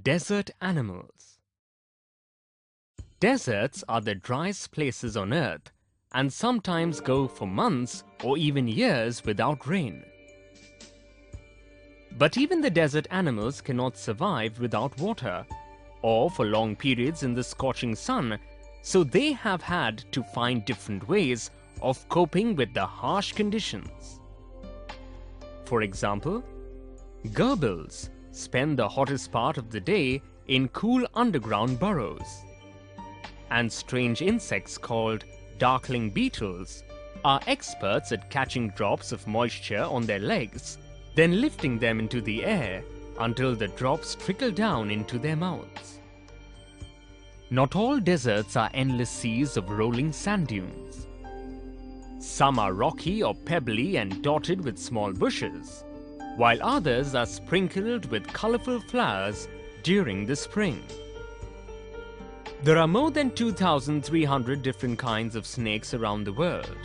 Desert animals. Deserts are the driest places on Earth and sometimes go for months or even years without rain. But even the desert animals cannot survive without water or for long periods in the scorching sun, so they have had to find different ways of coping with the harsh conditions. For example, gerbils spend the hottest part of the day in cool underground burrows. And strange insects called darkling beetles are experts at catching drops of moisture on their legs, then lifting them into the air until the drops trickle down into their mouths. Not all deserts are endless seas of rolling sand dunes. Some are rocky or pebbly and dotted with small bushes, while others are sprinkled with colorful flowers during the spring. There are more than 2,300 different kinds of snakes around the world,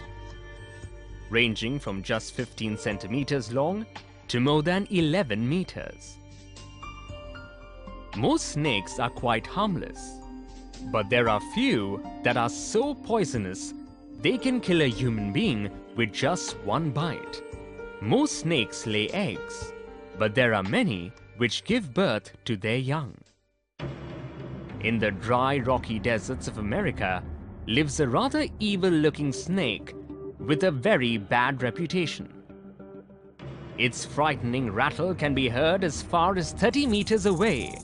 ranging from just 15 centimeters long to more than 11 meters. Most snakes are quite harmless, but there are few that are so poisonous they can kill a human being with just one bite. Most snakes lay eggs, but there are many which give birth to their young. In the dry, rocky deserts of America lives a rather evil-looking snake with a very bad reputation. Its frightening rattle can be heard as far as 30 meters away,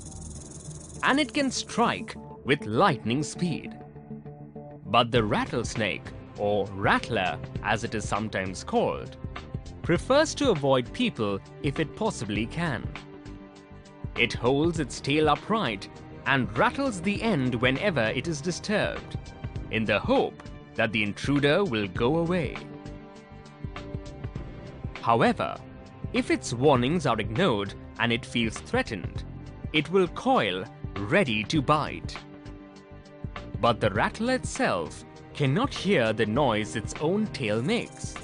and it can strike with lightning speed. But the rattlesnake, or rattler as it is sometimes called, prefers to avoid people if it possibly can. It holds its tail upright and rattles the end whenever it is disturbed, in the hope that the intruder will go away. However, if its warnings are ignored and it feels threatened, it will coil, ready to bite. But the rattler itself cannot hear the noise its own tail makes.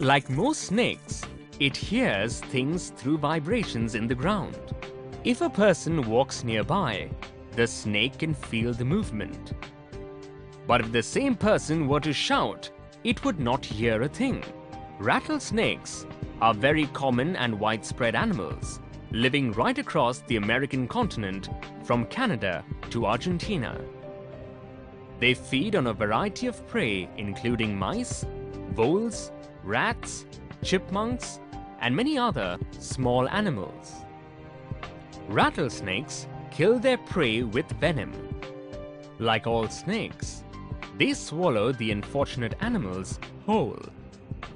Like most snakes, it hears things through vibrations in the ground. If a person walks nearby, the snake can feel the movement. But if the same person were to shout, it would not hear a thing. Rattlesnakes are very common and widespread animals, living right across the American continent from Canada to Argentina. They feed on a variety of prey including mice, voles, rats, chipmunks, and many other small animals. Rattlesnakes kill their prey with venom. Like all snakes, they swallow the unfortunate animals whole.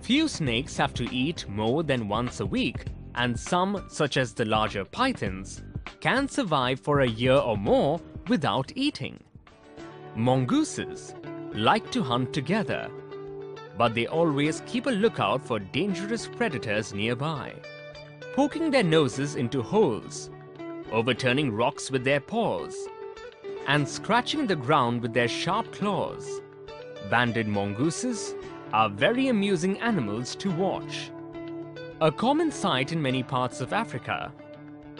Few snakes have to eat more than once a week, and some, such as the larger pythons, can survive for a year or more without eating. Mongooses like to hunt together but they always keep a lookout for dangerous predators nearby. Poking their noses into holes, overturning rocks with their paws, and scratching the ground with their sharp claws. Banded mongooses are very amusing animals to watch. A common sight in many parts of Africa,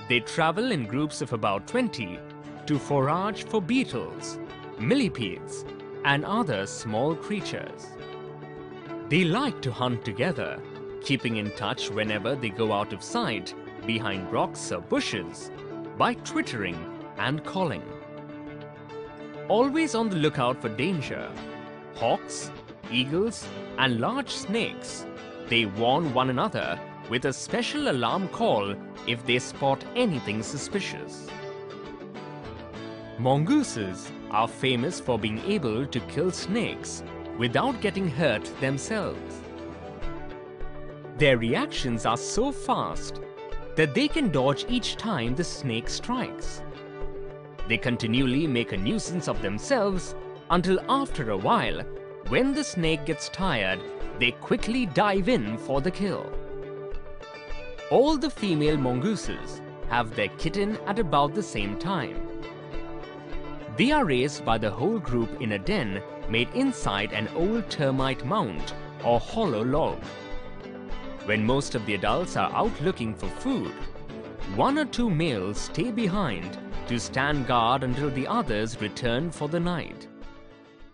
they travel in groups of about 20 to forage for beetles, millipedes, and other small creatures. They like to hunt together, keeping in touch whenever they go out of sight behind rocks or bushes by twittering and calling. Always on the lookout for danger, hawks, eagles and large snakes, they warn one another with a special alarm call if they spot anything suspicious. Mongooses are famous for being able to kill snakes without getting hurt themselves. Their reactions are so fast that they can dodge each time the snake strikes. They continually make a nuisance of themselves until after a while, when the snake gets tired, they quickly dive in for the kill. All the female mongooses have their kitten at about the same time. They are raised by the whole group in a den made inside an old termite mound or hollow log. When most of the adults are out looking for food, one or two males stay behind to stand guard until the others return for the night.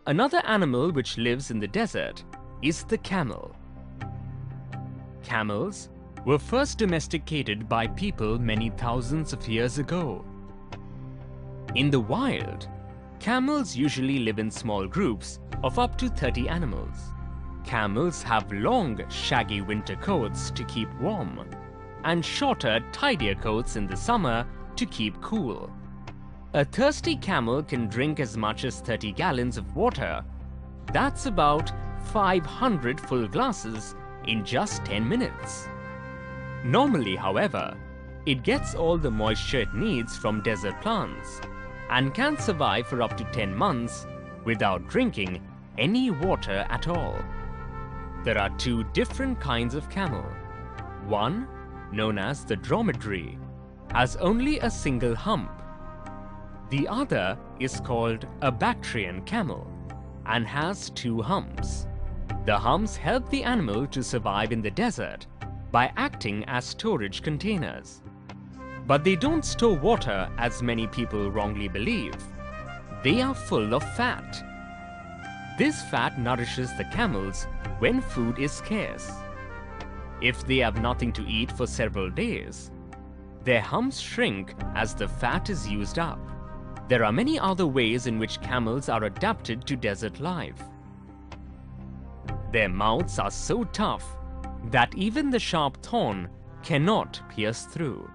Another animal which lives in the desert is the camel. Camels were first domesticated by people many thousands of years ago. In the wild, camels usually live in small groups of up to 30 animals. Camels have long, shaggy winter coats to keep warm, and shorter, tidier coats in the summer to keep cool. A thirsty camel can drink as much as 30 gallons of water. That's about 500 full glasses in just 10 minutes. Normally, however, it gets all the moisture it needs from desert plants and can survive for up to 10 months without drinking any water at all. There are two different kinds of camel. One, known as the dromedary, has only a single hump. The other is called a Bactrian camel and has two humps. The humps help the animal to survive in the desert by acting as storage containers. But they don't store water as many people wrongly believe. They are full of fat. This fat nourishes the camels when food is scarce. If they have nothing to eat for several days, their humps shrink as the fat is used up. There are many other ways in which camels are adapted to desert life. Their mouths are so tough that even the sharp thorn cannot pierce through.